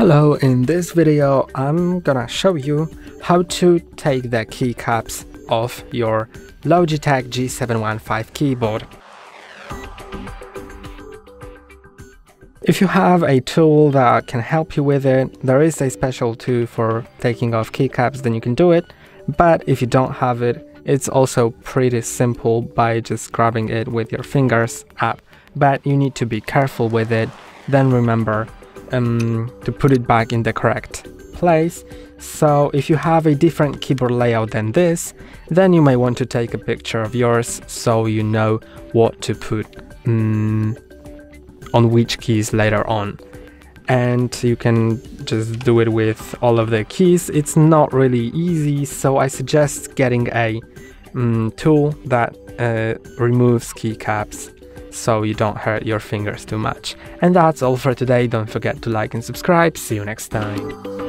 Hello, in this video I'm gonna show you how to take the keycaps off your Logitech G715 keyboard. If you have a tool that can help you with it, there is a special tool for taking off keycaps, then you can do it. But if you don't have it, it's also pretty simple by just grabbing it with your fingers up. But you need to be careful with it. Then remember um, to put it back in the correct place. So if you have a different keyboard layout than this, then you may want to take a picture of yours so you know what to put um, on which keys later on. And you can just do it with all of the keys. It's not really easy, so I suggest getting a um, tool that uh, removes keycaps so you don't hurt your fingers too much. And that's all for today, don't forget to like and subscribe, see you next time.